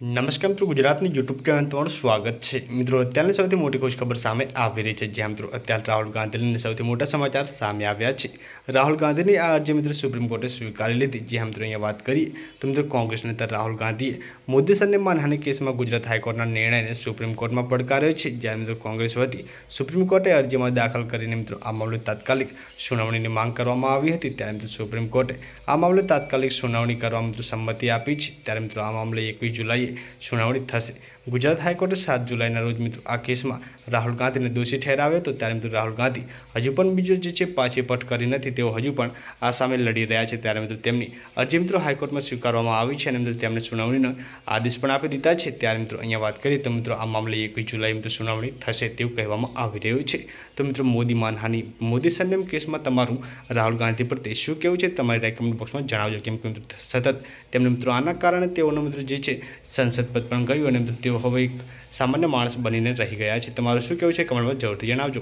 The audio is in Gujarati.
નમસ્કાર મિત્રો, ગુજરાતની યુટ્યુબ ચેનલ તમારું સ્વાગત છે. મિત્રો, અત્યારની સૌથી મોટી ખુશખબર સામે આવી રહી છે. જ્યાં મિત્રો, અત્યારે રાહુલ ગાંધીને સૌથી મોટા સમાચાર સામે આવ્યા છે. રાહુલ ગાંધીની આ અરજી મિત્રો સુપ્રીમ કોર્ટે સ્વીકારી લીધી. જ્યાં મિત્રો અહીંયા વાત કરીએ, તો મિત્રો કોંગ્રેસ નેતા રાહુલ ગાંધીએ મોદી સરને માનહાની કેસમાં ગુજરાત હાઈકોર્ટના નિર્ણયને સુપ્રીમ કોર્ટમાં પડકાર્યો છે. જ્યાં મિત્રો કોંગ્રેસ વતી સુપ્રીમ કોર્ટે અરજીમાં દાખલ કરીને મિત્રો આ મામલે તાત્કાલિક સુનાવણીની માંગ કરવામાં આવી હતી. ત્યારે મિત્રો સુપ્રીમ કોર્ટે આ મામલે તાત્કાલિક સુનાવણી કરવા મિત્રો સંમતિ આપી છે. ત્યારે મિત્રો આ મામલે એકવીસ જુલાઈએ સુનાવણી થશે. ગુજરાત હાઈકોર્ટે સાત જુલાઈના રોજ મિત્રો આ કેસમાં રાહુલ ગાંધીને દોષી ઠેરાવ્યો હતો. ત્યારે મિત્રો રાહુલ ગાંધી હજુ પણ બીજો જે છે પાછી પટ કરી નથી. તેઓ હજુ પણ આ સામે લડી રહ્યા છે. ત્યારે મિત્રો તેમની અરજી મિત્રો હાઈકોર્ટમાં સ્વીકારવામાં આવી છે અને મિત્રો તેમને સુનાવણીનો આદેશ પણ આપી દીધા છે. ત્યારે મિત્રો અહીંયા વાત કરીએ તો મિત્રો આ મામલે એકવીસ જુલાઈ મિત્રો સુનાવણી થશે તેવું કહેવામાં આવી રહ્યું છે. તો મિત્રો મોદી માનહાની મોદી સંયમ કેસમાં તમારું રાહુલ ગાંધી પ્રત્યે શું કેવું છે? તમારી રેકમેન્ડ બોક્સમાં જણાવજો. કેમ કે મિત્રો સતત તેમને મિત્રો આના કારણે તેઓનો મિત્રો જે છે સંસદ પદ પણ ગયું અને તેઓ હવે એક સામાન્ય માણસ બનીને રહી ગયા છે. તમારું શું કેવું છે? કમેન્ટમાં જરૂરથી જણાવજો.